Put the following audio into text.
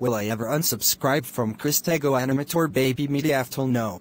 Will I ever unsubscribe from Christego Animator Baby Media? After No.